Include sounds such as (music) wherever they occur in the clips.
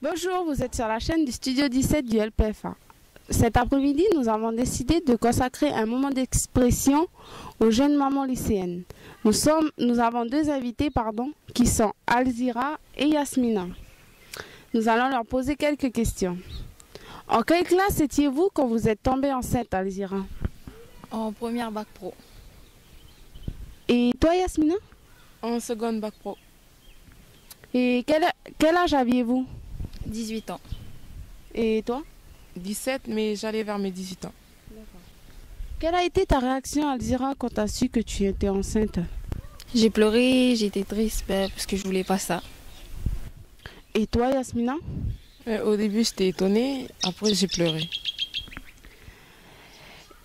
Bonjour, vous êtes sur la chaîne du Studio 17 du LPFA. Cet après-midi, nous avons décidé de consacrer un moment d'expression aux jeunes mamans lycéennes. Nous, sommes, nous avons deux invités pardon, qui sont Alzira et Yasmina. Nous allons leur poser quelques questions. En quelle classe étiez-vous quand vous êtes tombée enceinte, Alzira? En première bac pro. Et toi, Yasmina? En seconde bac pro. Et quel, quel âge aviez-vous? 18 ans. Et toi? 17, mais j'allais vers mes 18 ans. Quelle a été ta réaction, Alzira, quand tu as su que tu étais enceinte? J'ai pleuré, j'étais triste ben, parce que je voulais pas ça. Et toi, Yasmina? Euh, au début, j'étais étonnée. Après, j'ai pleuré.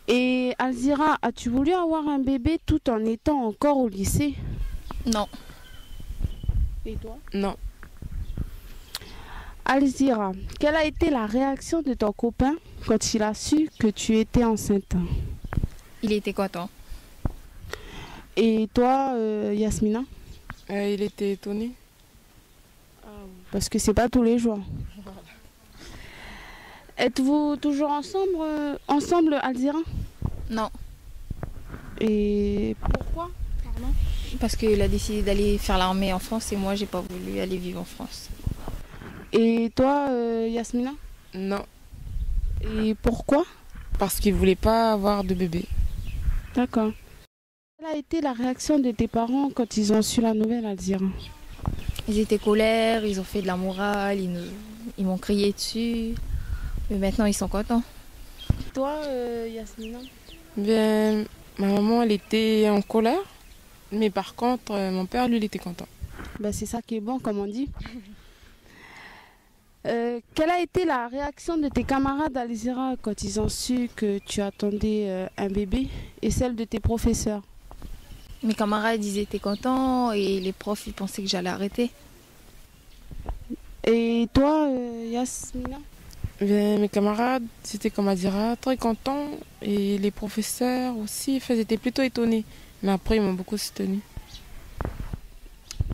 Et Alzira, as-tu voulu avoir un bébé tout en étant encore au lycée? Non. Et toi? Non. Alzira, quelle a été la réaction de ton copain quand il a su que tu étais enceinte? Il était content. Et toi, euh, Yasmina? Euh, il était étonné. Parce que c'est pas tous les jours. Êtes-vous toujours ensemble, euh, ensemble, Alzira? Non. Et pourquoi? Pardon Parce qu'il a décidé d'aller faire l'armée en France et moi j'ai pas voulu aller vivre en France. Et toi, euh, Yasmina? Non. Et pourquoi? Parce qu'il voulait pas avoir de bébé. D'accord. Quelle a été la réaction de tes parents quand ils ont su la nouvelle, Alzira? Ils étaient colères, ils ont fait de la morale, ils, nous- ils m'ont crié dessus. Mais maintenant ils sont contents. Toi, euh, Yasmina? Bien, ma maman, elle était en colère. Mais par contre, euh, mon père, lui, il était content. Bah, c'est ça qui est bon, comme on dit. Euh, quelle a été la réaction de tes camarades Alzira quand ils ont su que tu attendais euh, un bébé et celle de tes professeurs? Mes camarades ils étaient contents et les profs ils pensaient que j'allais arrêter. Et toi, euh, Yasmina? Bien, mes camarades, c'était comme à dire, très contents. Et les professeurs aussi, ils étaient plutôt étonnés. Mais après, ils m'ont beaucoup soutenu.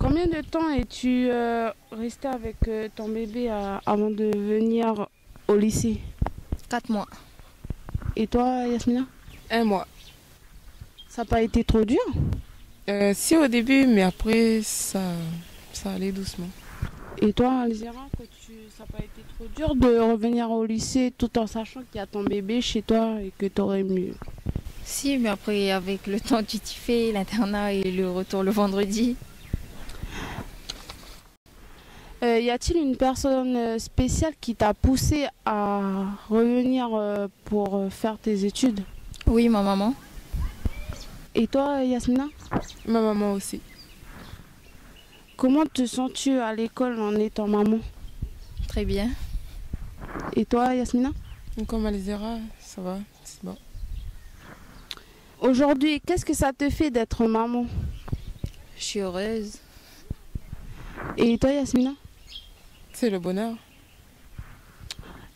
Combien de temps es-tu euh, resté avec euh, ton bébé euh, avant de venir au lycée? Quatre mois. Et toi, Yasmina? Un mois. Ça n'a pas été trop dur? Euh, si au début, mais après, ça, ça allait doucement. Et toi, Alzira, que tu... ça n'a pas été trop dur de revenir au lycée tout en sachant qu'il y a ton bébé chez toi et que tu aurais mieux? Si, mais après avec le (laughs) temps tu t'y fais, l'internat et le retour le vendredi. Euh, y a-t-il une personne euh, spéciale qui t'a poussé à revenir euh, pour faire tes études? Oui, ma maman. Et toi, Yasmina? Ma maman aussi. Comment te sens-tu à l'école en étant maman? Très bien. Et toi, Yasmina? Comme Alzira, ça va, c'est bon. Aujourd'hui, qu'est-ce que ça te fait d'être maman? Je suis heureuse. Et toi, Yasmina? C'est le bonheur.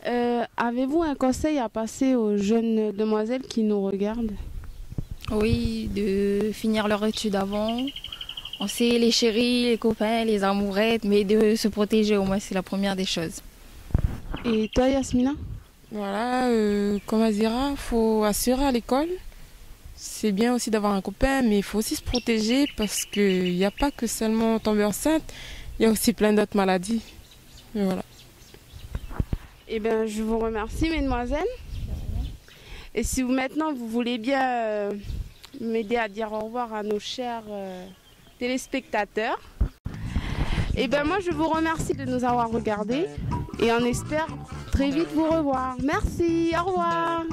Euh, Avez-vous un conseil à passer aux jeunes demoiselles qui nous regardent? Oui, de finir leur étude avant. On sait les chéris, les copains, les amourettes, mais de se protéger au moins, c'est la première des choses. Et toi, Yasmina? Voilà, euh, comme Azira, il faut assurer à l'école. C'est bien aussi d'avoir un copain, mais il faut aussi se protéger parce qu'il n'y a pas que seulement tomber enceinte, il y a aussi plein d'autres maladies. Et. Eh bien, je vous remercie, mesdemoiselles. Et si vous maintenant vous voulez bien euh, m'aider à dire au revoir à nos chers euh, téléspectateurs, eh bien moi je vous remercie de nous avoir regardés et on espère très vite vous revoir. Merci, au revoir.